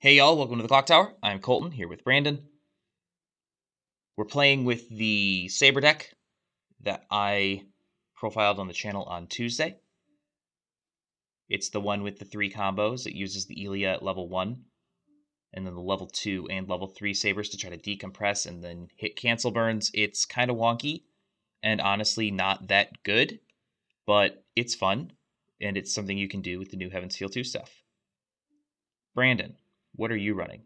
Hey y'all, welcome to the Clock Tower. I'm Colton here with Brandon. We're playing with the Saber deck that I profiled on the channel on Tuesday. It's the one with the three combos. It uses the Illya at level 1, and then the level 2 and level 3 sabers to try to decompress and then hit cancel burns. It's kind of wonky and honestly not that good, but it's fun, and it's something you can do with the new Heaven's Feel 2 stuff. Brandon, what are you running?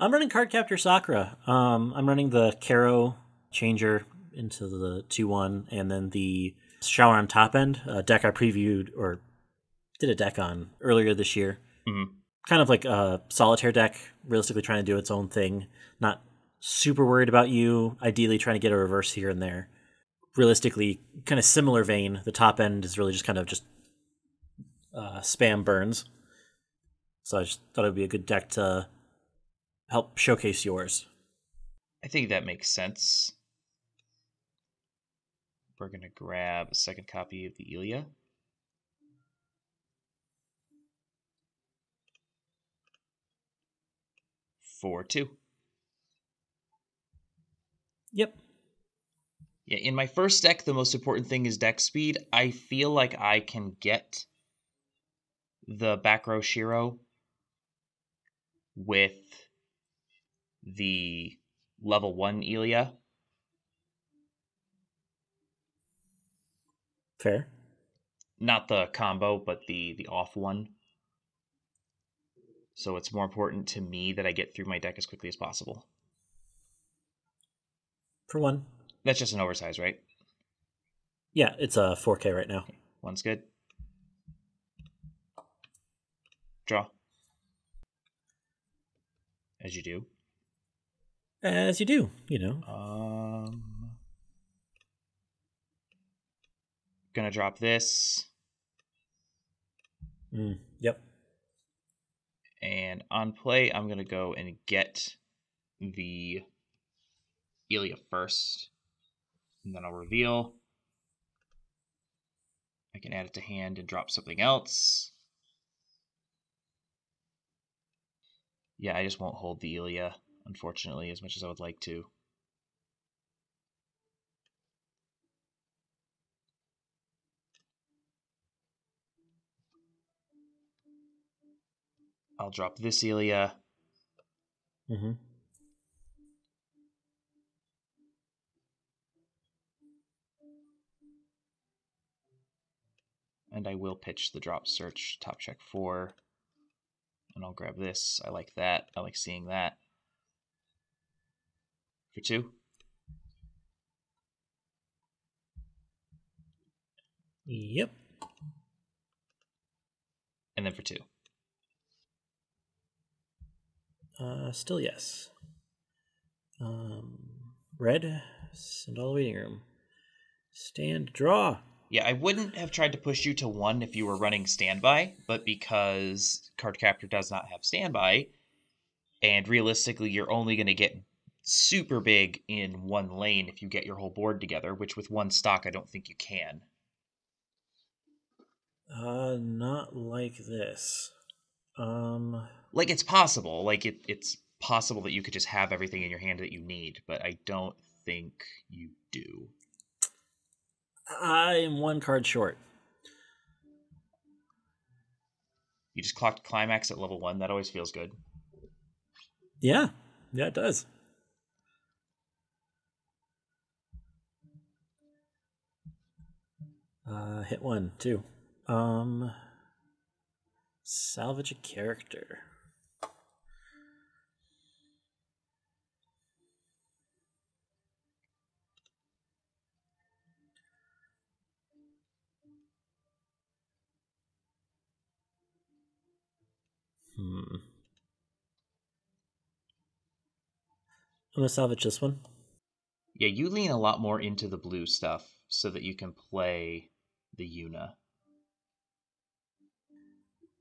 I'm running Cardcaptor Sakura. Um, I'm running the Kero changer into the 2 1, and then the Shower on top end, a deck I previewed or did a deck on earlier this year. Mhm. Kind of like a solitaire deck, realistically trying to do its own thing. Not super worried about you, ideally trying to get a reverse here and there. Realistically, kind of similar vein. The top end is really just kind of just uh, spam burns. So I just thought it would be a good deck to help showcase yours. I think that makes sense. We're going to grab a second copy of the Illya. Four, two. Yep. Yeah, in my first deck, the most important thing is deck speed. I feel like I can get the back row Shiro with the level one Illya. Fair. Not the combo, but the the off one. So it's more important to me that I get through my deck as quickly as possible. For one. That's just an oversize, right? Yeah, it's a 4K right now. One's good. Draw. As you do. As you do, you know. Um, gonna drop this, Mm, yep. and on play, I'm gonna go and get the Illya first, and then I'll reveal. I can add it to hand and drop something else. Yeah, I just won't hold the Illya, unfortunately, as much as I would like to. I'll drop this Illya. Mm-hmm. and I will pitch the drop search top check four. And I'll grab this. I like that. I like seeing that. For two. Yep. And then for two. Uh, still yes. Um, red, send all the waiting room. Stand, draw. Yeah, I wouldn't have tried to push you to one if you were running standby, but because Card Cardcaptor does not have standby, and realistically, you're only going to get super big in one lane if you get your whole board together, which with one stock, I don't think you can. Uh, not like this. Um, like it's possible like it, it's possible that you could just have everything in your hand that you need but i don't think you do I am one card short. you just clocked climax at level one that always feels good Yeah, yeah, it does. Uh, hit one, two. Um, salvage a character. I'm gonna salvage this one. yeah you lean a lot more into the blue stuff so that you can play the una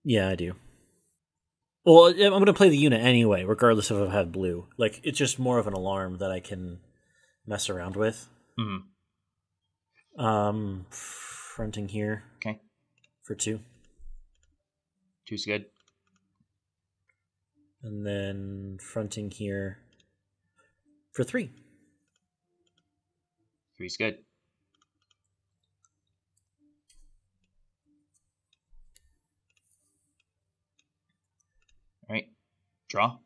Yeah, I do. Well, I'm going to play the unit anyway, regardless if I have blue. Like, it's just more of an alarm that I can mess around with. Mhm. Um, fronting here okay for two. two's good And then fronting here for three. Three's good. All right. Draw.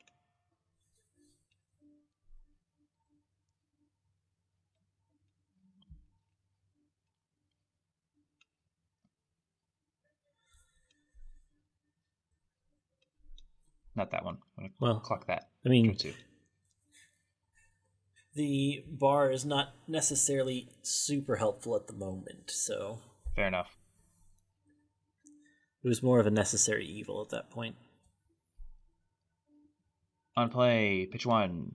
Not that one. Well, clock that. I mean, two. The bar is not necessarily super helpful at the moment, so Fair enough. it was more of a necessary evil at that point. On play, pitch one.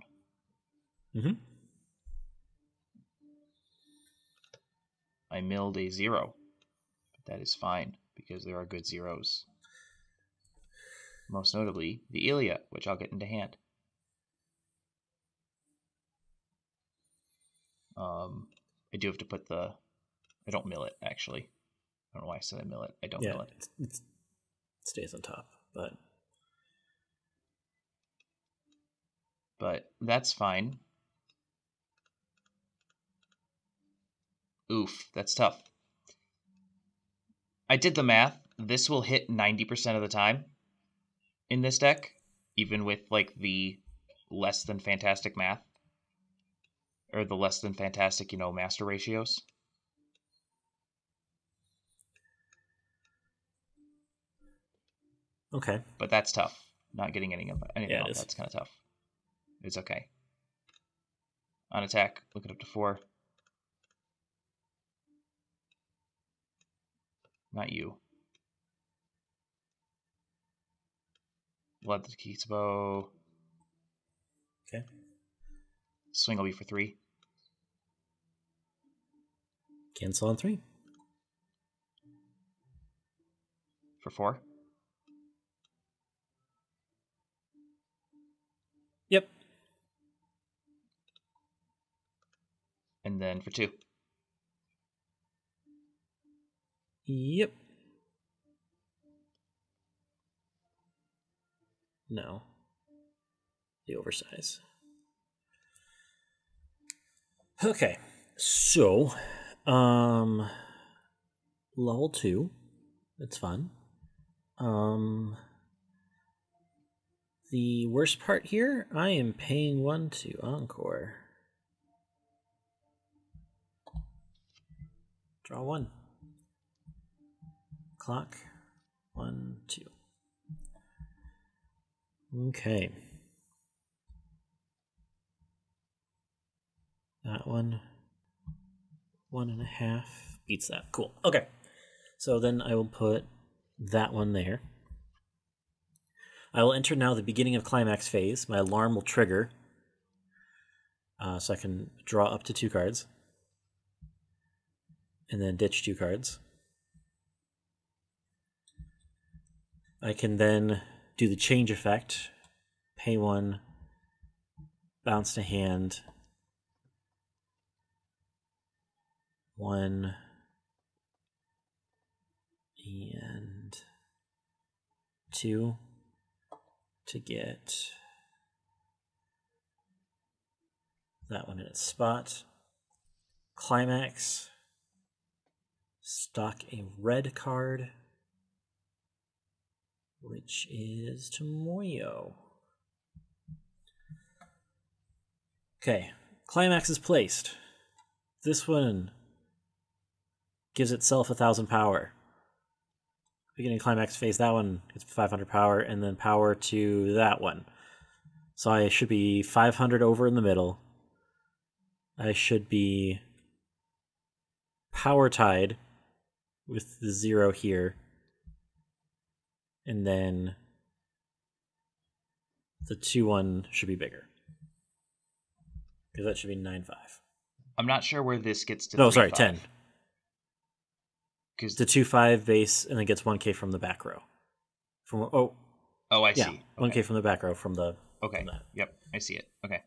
Mm-hmm. I milled a zero. But that is fine, because there are good zeros. Most notably, the Illya, which I'll get into hand. Um, I do have to put the. I don't mill it, actually. I don't know why I said I mill it. I don't Yeah, mill it. it's, it's, it stays on top, but But that's fine. Oof, that's tough. I did the math. This will hit 90% of the time in this deck, even with like the less than fantastic math. Or the less than fantastic, you know, master ratios. okay. But that's tough. Not getting any of anything Yeah. That's kind of tough. It's okay. On attack, look it up to four. Not you. Blood the Kisabo. Okay. Swing will be for three. Cancel on three. For four. Yep. And then for two. Yep. No. The oversize. Okay. So, um level 2. It's fun. Um the worst part here, I am paying 1 to Encore. Draw 1 clock. One, two. Okay. That one. One and a half. Beats that. Cool. Okay. So then I will put that one there. I will enter now the beginning of climax phase. My alarm will trigger. Uh, so I can draw up to two cards. And then ditch two cards. I can then do the change effect, pay one, bounce to hand, one, and two to get that one in its spot. Climax, stock a red card which is Tomoyo. Okay, climax is placed. This one gives itself a thousand power. Beginning climax phase, that one gets 500 power, and then power to that one. So I should be 500 over in the middle. I should be power tied with the zero here and then the two one should be bigger because that should be nine five. I'm not sure where this gets to. No, sorry, ten. Because The two five base and then gets one k from the back row. From oh oh, I yeah, see. one Okay. k from the back row from the Okay. from. Yep, I see it. Okay.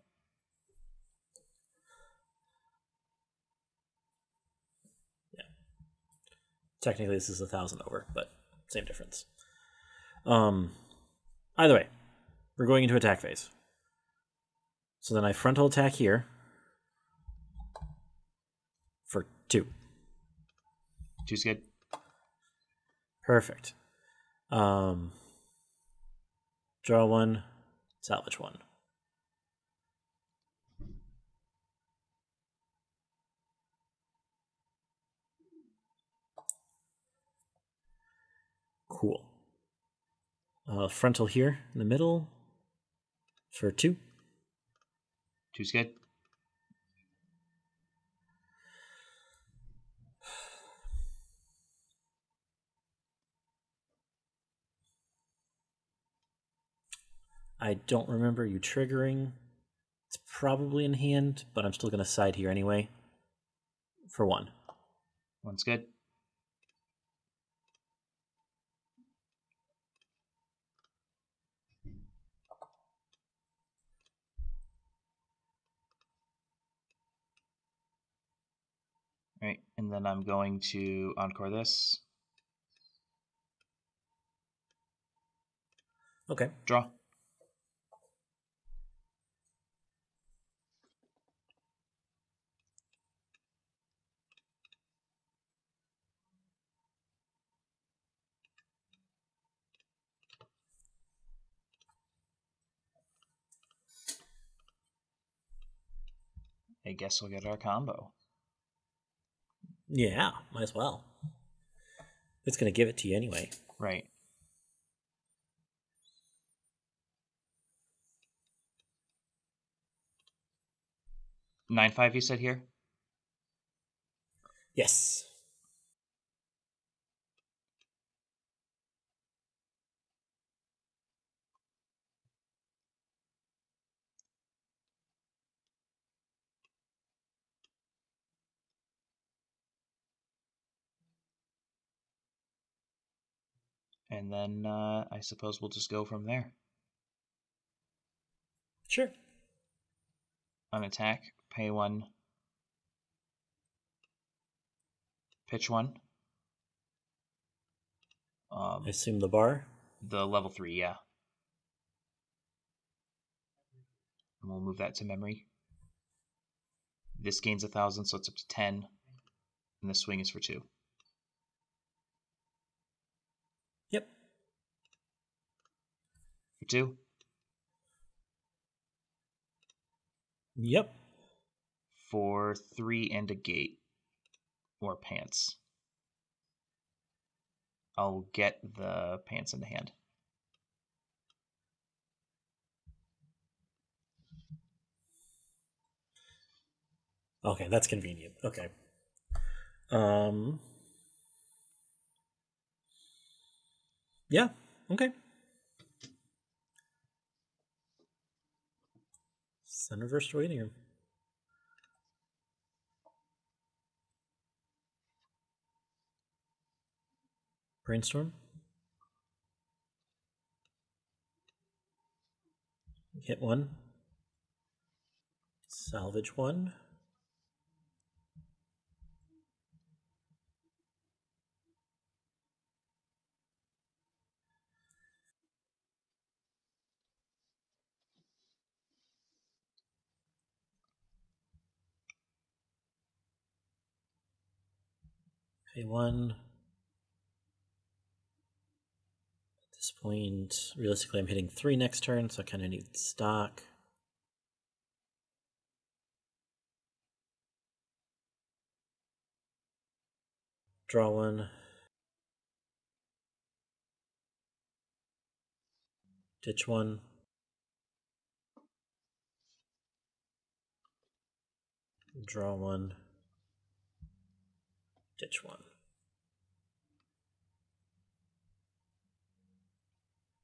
Technically, this is a thousand over, but same difference. Um, either way, we're going into attack phase. So then I frontal attack here for two. Two's good. Perfect. Um, draw one, salvage one. Cool. Uh, frontal here in the middle for two. Two's good. I don't remember you triggering. It's probably in hand, but I'm still going to side here anyway. For one. One's good. Right, and then I'm going to encore this. Okay. Draw. I guess we'll get our combo. Yeah, might as well. It's going to give it to you anyway. Right. Nine five, you said here. Yes. And then uh, I suppose we'll just go from there. Sure. On attack, pay one, pitch one. Um, I assume the bar. the level three, yeah. And we'll move that to memory. This gains a thousand, so it's up to ten. And the swing is for two. Yep. For two. Yep. For three and a gate. Or pants. I'll get the pants in the hand. Okay, that's convenient. Okay. Um. Yeah. Okay. Center versus waiting room. Brainstorm. Hit one. Salvage one. One. At this point, realistically, I'm hitting three next turn, so I kind of need stock. Draw one. Ditch one. Draw one. Ditch one.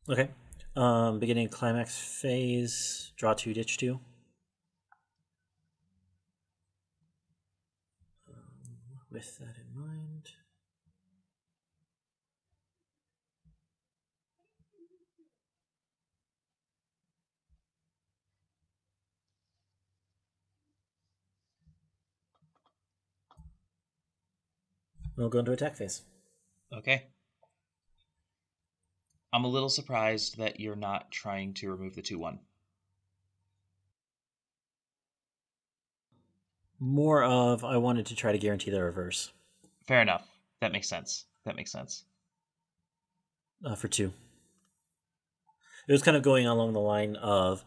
Okay. Um, beginning climax phase. Draw two, ditch two. Um, with that in mind. We'll go into attack phase. Okay. I'm a little surprised that you're not trying to remove the 2 1. More of I wanted to try to guarantee the reverse Fair enough. That makes sense. That makes sense. uh, for two. It was kind of going along the line of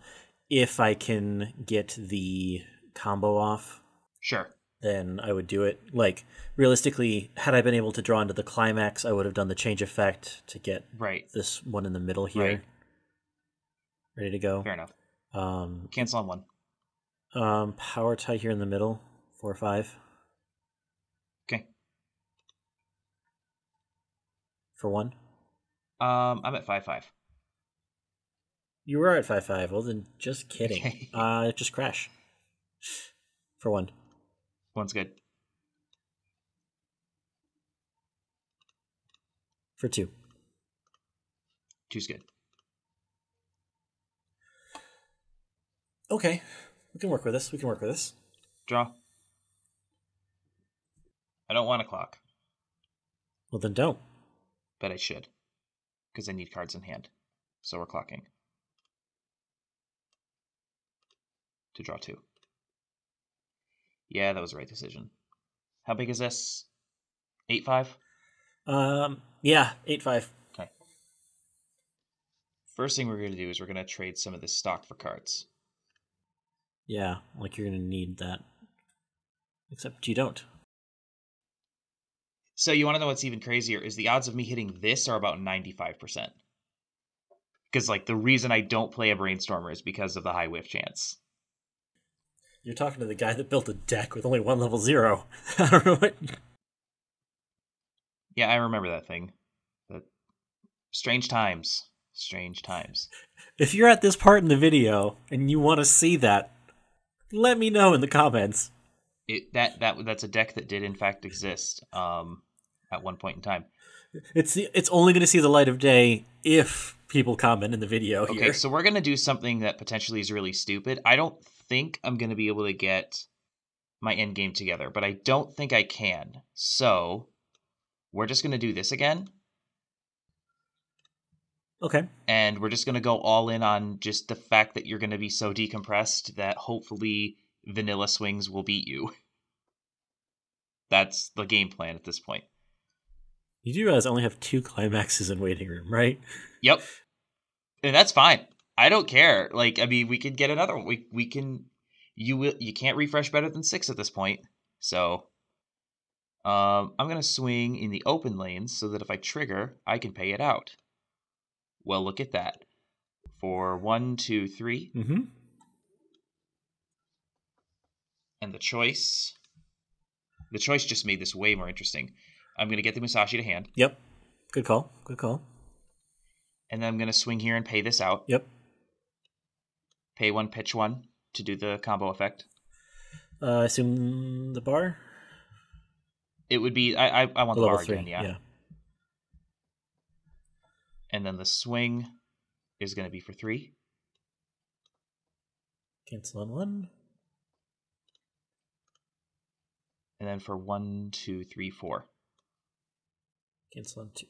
if I can get the combo off, Sure. Then I would do it. Like realistically, had I been able to draw into the climax, I would have done the change effect to get Right. this one in the middle here. Right. Ready to go. Fair enough. Um, Cancel on one. um, power tie here in the middle, four or five Okay. for one. Um, I'm at 5 5. You were at five five. Well, then just kidding. Uh, just crash for one. One's good. For two. Two's good. Okay, we can work with this. We can work with this. Draw. I don't want a clock, Well, then don't. but I should. Because I need cards in hand. So we're clocking. To draw two. Yeah, that was the right decision. How big is this? 8 5? Um, yeah, eight five. Okay. First thing we're going to do is we're going to trade some of this stock for cards. Yeah, like you're gonna need that. Except you don't. So you want to know what's even crazier is the odds of me hitting this are about 95%. Because like the reason I don't play a brainstormer is because of the high whiff chance. You're talking to the guy that built a deck with only one level zero. I don't know what. Yeah, I remember that thing. But strange times. Strange times. If you're at this part in the video and you want to see that, let me know in the comments. It that that that's a deck that did in fact exist um at one point in time. It's the, it's only going to see the light of day if people comment in the video Okay, here. so we're gonna do something that potentially is really stupid. I don't think I'm gonna be able to get my end game together, but I don't think I can. So we're just gonna do this again, Okay. and we're just gonna go all in on just the fact that you're gonna be so decompressed that hopefully vanilla swings will beat you. That's the game plan at this point. You do realize I only have two climaxes in waiting room, right? Yep. And that's fine. I don't care. Like, I mean, we could get another one. We we can you will you can't refresh better than six at this point. So um I'm gonna swing in the open lanes so that if I trigger, I can pay it out. Well look at that. For one, two, three, Mm-hmm. and the choice the choice just made this way more interesting. I'm gonna get the Musashi to hand, Yep. Good call. Good call. and then I'm gonna swing here and pay this out. Yep. Pay one, pitch one to do the combo effect. Uh, I assume the bar. It would be I I, I want The the bar three. again, yeah. And then the swing is going to be for three. Cancel on one. And then for one, two, three, four. Cancel on two.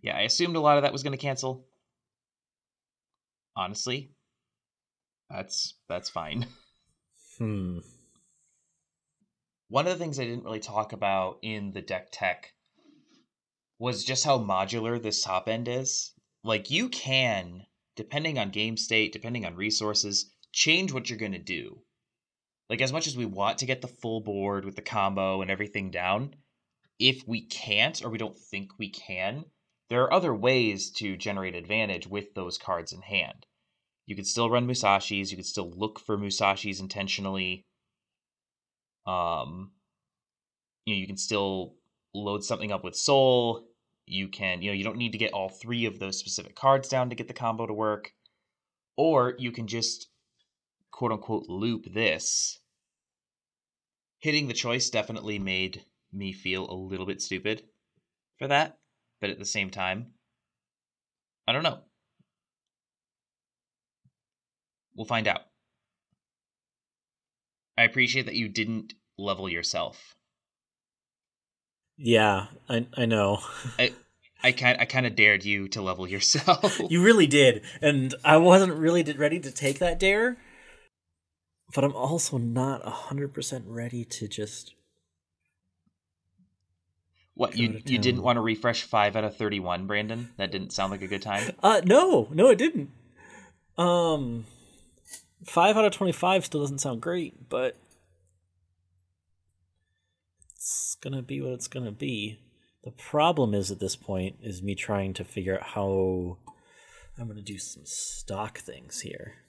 Yeah, I assumed a lot of that was going to cancel. Honestly, that's that's fine. Hmm. One of the things I didn't really talk about in the deck tech was just how modular this top end is. Like you can, depending on game state, depending on resources, change what you're going to do. Like as much as we want to get the full board with the combo and everything down, if we can't or we don't think we can, there are other ways to generate advantage with those cards in hand. You could still run Musashis, you could still look for Musashis intentionally. Um you know you can still load something up with soul. You can you know you don't need to get all three of those specific cards down to get the combo to work. Or you can just quote unquote loop this. Hitting the choice definitely made me feel a little bit stupid for that but at the same time i don't know we'll find out I appreciate that you didn't level yourself. Yeah, I I know. I I kind I kind of dared you to level yourself. you really did, and I wasn't really ready to take that dare. But I'm also not hundred percent ready to just. What you you didn't want to refresh five out of thirty one, Brandon? That didn't sound like a good time. Uh, no, no, it didn't. Um, five out of twenty five still doesn't sound great, but it's gonna be what it's gonna be. The problem is at this point is me trying to figure out how I'm gonna do some stock things here.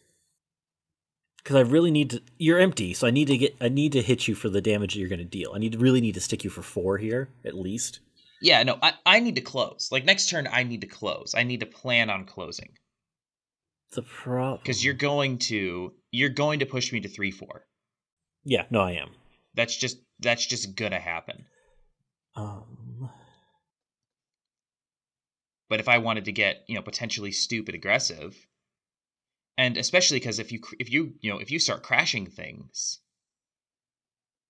Because I really need to. You're empty, so I need to get. I need to hit you for the damage that you're gonna deal. I need to really need to stick you for four here at least. Yeah, no, I, I need to close. Like next turn, I need to close. I need to plan on closing. The problem because you're going to you're going to push me to three four. Yeah, no, I am. That's just that's just gonna happen. Um. But if I wanted to get you know potentially stupid aggressive, and especially because if you if you you know if you start crashing things,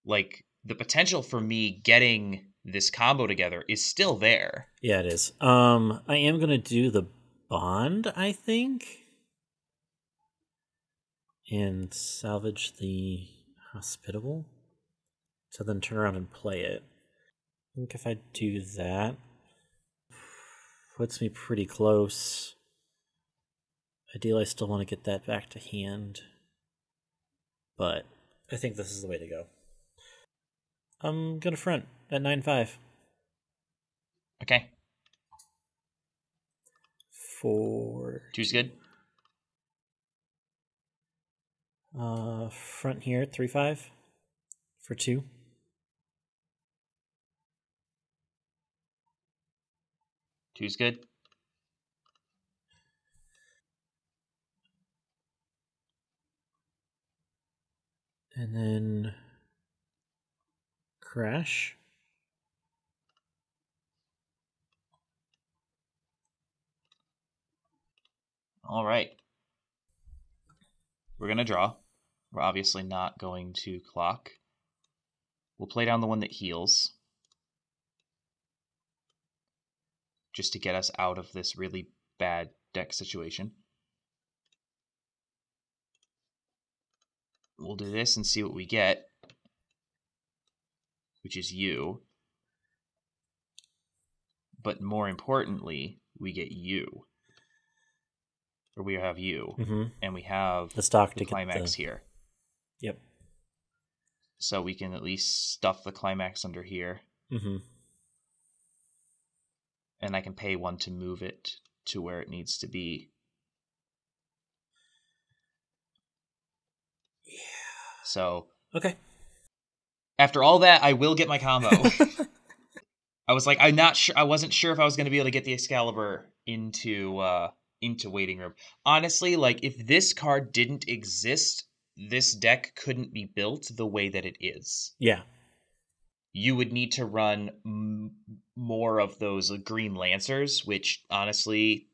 like the potential for me getting this combo together is still there. Yeah, it is. Um, I am gonna do the bond. I think and salvage the hospitable to then turn around and play it. I think if I do that, puts me pretty close. Ideally, I still want to get that back to hand, but I think this is the way to go. I'm gonna front at nine five. Okay. Four. Two's good. Uh, front here, three five for two. Two's good. And then crash. All right. We're going to draw. We're obviously not going to clock. We'll play down the one that heals. Just to get us out of this really bad deck situation. We'll do this and see what we get. Which is you. But more importantly, we get you. Or we have you. Mm-hmm. And we have the stock the to climax the... here. Yep. So we can at least stuff the climax under here. Mm-hmm. And I can pay one to move it to where it needs to be. So Okay. After all that, I will get my combo. I was like, I'm not sure. I wasn't sure if I was going to be able to get the Excalibur into uh into waiting room. Honestly, like if this card didn't exist, this deck couldn't be built the way that it is. Yeah. You would need to run m- more of those green lancers, which honestly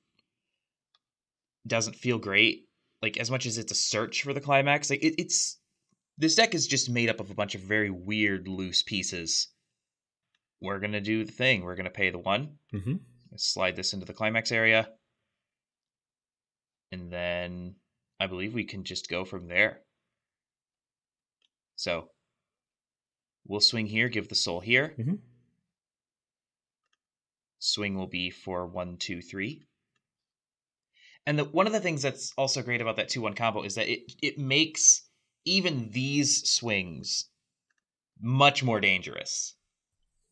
doesn't feel great. Like as much as it's a search for the climax, like it, it's this deck is just made up of a bunch of very weird loose pieces. We're gonna do the thing. We're gonna pay the one. Mm-hmm. Slide this into the climax area, and then I believe we can just go from there. So we'll swing here, give the soul here. Mm-hmm. Swing will be for one, two, three. And the, one of the things that's also great about that two one combo is that it it makes even these swings much more dangerous.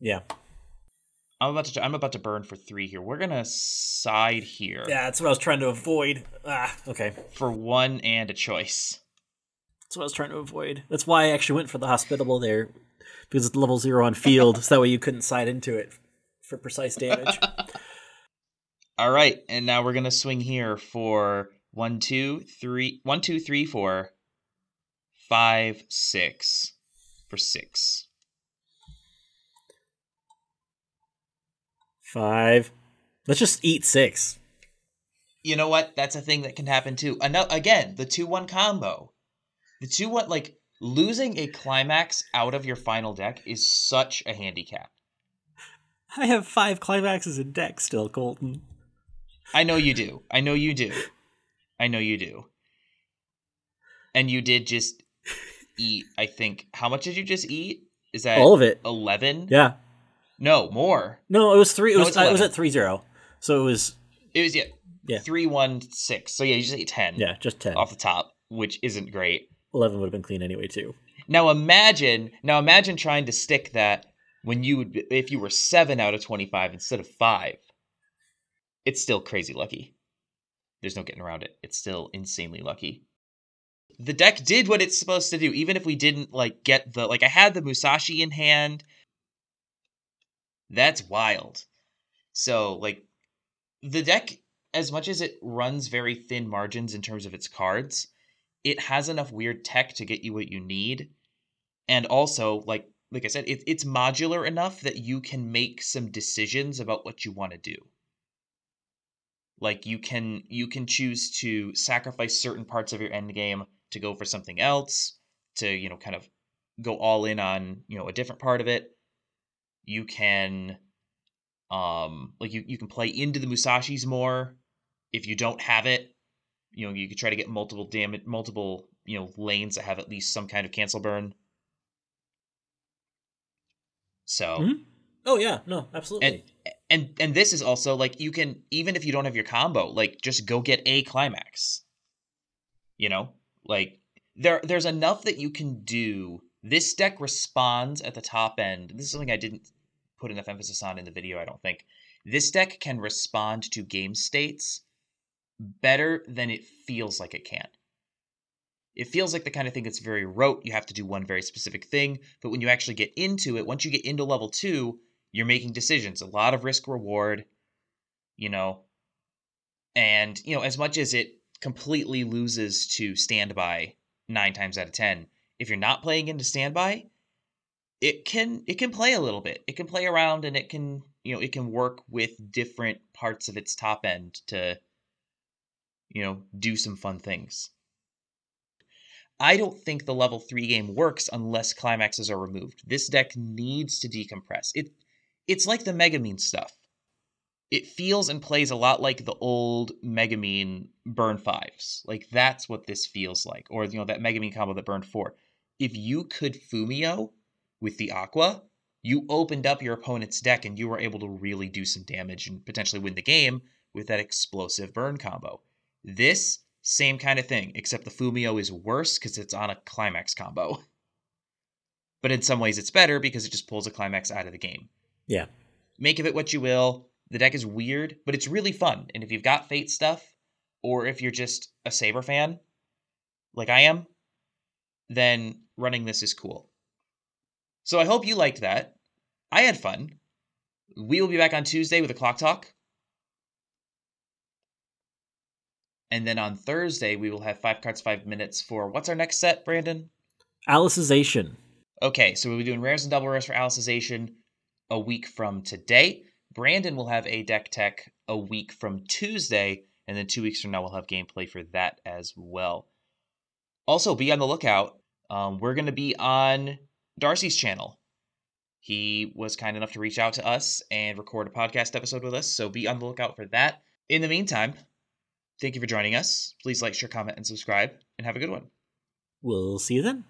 Yeah. I'm about to I'm about to burn for three here. We're gonna side here. Yeah, that's what I was trying to avoid. Ah, okay. For one and a choice. That's what I was trying to avoid. That's why I actually went for the hospitable there, because it's level zero on field, so that way you couldn't side into it for precise damage. All right, and now we're gonna swing here for one, two, three, one, two, three, four, five, six, for six. Five. Let's just eat six. You know what? That's a thing that can happen too. Another, again, the two one combo. The two one like losing a climax out of your final deck is such a handicap. I have five climaxes in deck still, Colton. I know you do. I know you do. I know you do. And you did just eat, I think. How much did you just eat? Is that All of it. 11? Yeah. No, more. No, it was three. It No, was. it's uh, I was at three zero. So it was. It was, yeah. Yeah. 316. So yeah, you just ate 10 Yeah, just ten. off the top, which isn't great. Eleven would have been clean anyway too. Now imagine, now imagine trying to stick that when you would, if you were seven out of twenty-five instead of five. It's still crazy lucky. There's no getting around it. It's still insanely lucky. The deck did what it's supposed to do, even if we didn't like get the like. I had the Musashi in hand. That's wild. So like, the deck, as much as it runs very thin margins in terms of its cards, it has enough weird tech to get you what you need and also like like i said it, it's modular enough that you can make some decisions about what you want to do like you can you can choose to sacrifice certain parts of your end game to go for something else to you know kind of go all in on you know a different part of it you can um like you, you can play into the musashis more if you don't have it. You know you could try to get multiple damage multiple you know lanes that have at least some kind of cancel burn. So Mhm. Oh yeah, no, absolutely. and and and this is also like you can even if you don't have your combo like just go get a climax. You know like there there's enough that you can do. This deck responds at the top end. This is something i didn't put enough emphasis on in the video i don't think. This deck can respond to game states better than it feels like it can. It feels like the kind of thing that's very rote. You have to do one very specific thing but when you actually get into it once you get into level two you're making decisions. A lot of risk reward you know? And you know as much as it completely loses to standby nine times out of ten if you're not playing into standby it can it can play a little bit it can play around and it can you know it can work with different parts of its top end to you know do some fun things I don't think the level 3 game works unless climaxes are removed. This deck needs to decompress. It it's like the Megumin stuff. It feels and plays a lot like the old Megumin burn fives. Like that's what this feels like. Or you know, that Megumin combo that burned four. If you could Fumio with the Aqua, you opened up your opponent's deck and you were able to really do some damage and potentially win the game with that explosive burn combo. This same kind of thing, except the Fumio is worse because it's on a climax combo. But in some ways, it's better because it just pulls a climax out of the game. yeah. Make of it what you will. The deck is weird, but it's really fun. And if you've got Fate stuff, or if you're just a Saber fan, like I am, then running this is cool. So I hope you liked that. I had fun. We will be back on Tuesday with a clock talk. And then on Thursday, we will have five cards, five minutes for what's our next set, Brandon? Alicization. Okay, so we'll be doing rares and double rares for Alicization a week from today. Brandon will have a deck tech a week from Tuesday, and then two weeks from now we'll have gameplay for that as well. Also, be on the lookout. Um, we're going to be on Darcy's channel. He was kind enough to reach out to us and record a podcast episode with us, so be on the lookout for that. In the meantime, thank you for joining us. Please like, share, comment, and subscribe, and have a good one. We'll see you then.